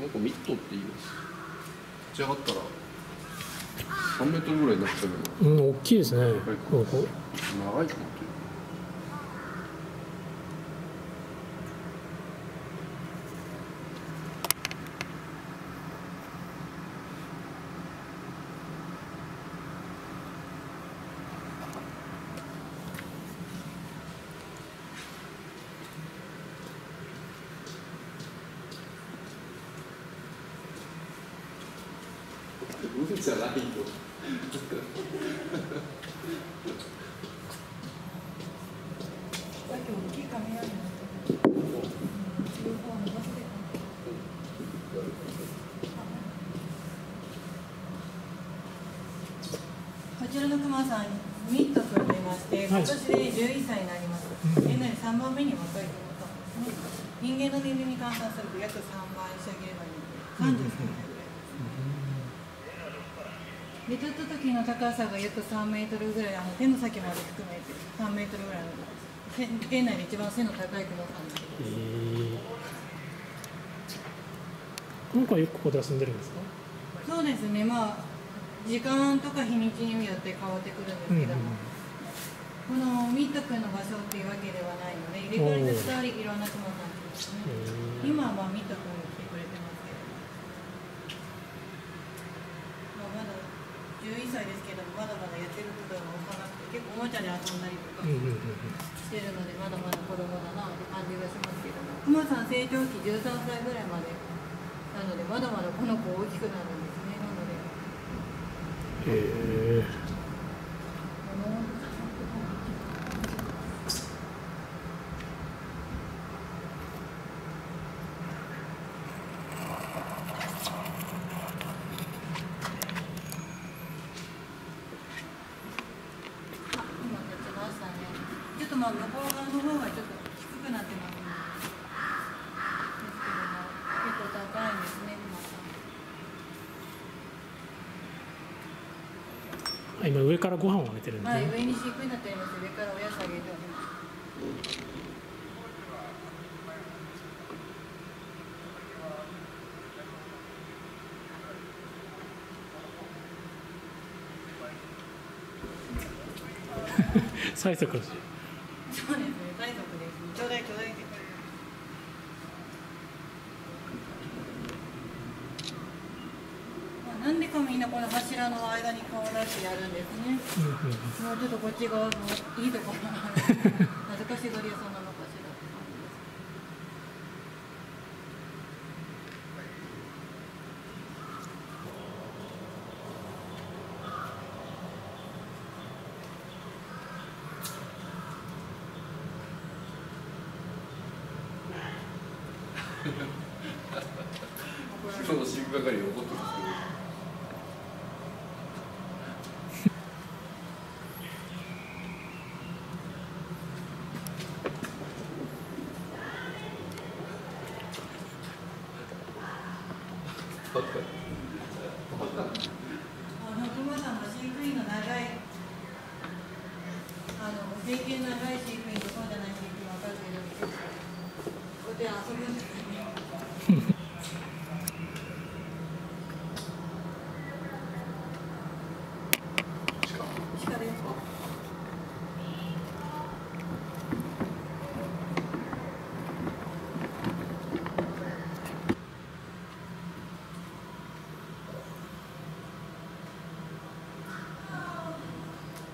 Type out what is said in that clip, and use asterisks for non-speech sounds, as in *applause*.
この子ミットって言います。立ち上がったら3メートルぐらいになっちゃうようん大きいですね。この子。うな長いと思ってるうん。じゃないよさっき大きい雷鳴ってた。うん、両方伸ばしてた。こちらのクマさん、ミット君と言いまして、今年で11歳になります。現在3番目に若いクマさん。ですね。人間の年齢に換算すると約3倍仕上げればいいので、33歳ぐらいです。寝とった時の高さが約3メートルぐらい、あの手の先まで含めて3メートルぐらいのせ県内で一番背の高いクマさんです。へえこの子はよくここで遊んでるんですかそうですね、まあ、時間とか日にちによって変わってくるんですけども、このミット君の場所っていうわけではないので、入れ替わりとしたり、いろんなクマさんですね。今はまあミット君が来てくれてますけど、まあ、まだ11歳ですけども、まだまだやってることが幼くて、結構おもちゃで遊んだりとかしてるので、まだまだ子供だなって感じがしますけども、クマさん成長期13歳ぐらいまでなので、まだまだこの子大きくなるんですね。なので。へえあ今立ちましたね。ちょっとまあ向こう側の方がちょっと低くなってますね。ですけども結構高いんですね、今上からご飯をあげてるんん。で、はい、上に飼育になっています。上からお野菜あげております。催 *laughs* 促そうですね、大族です。ちょうだい。ちょうだい。って。まあ、なんでかみんなこの柱の間に顔出してやるんですね。もうちょっとこっち側のい。い。ところ。恥ずかしがり屋さんなのかしらって感じです。その飼育係怒ってますけどバカあの熊さんのあの経験長い飼育員とそうじゃない飼育員分かるけどこうやって遊ぶんですね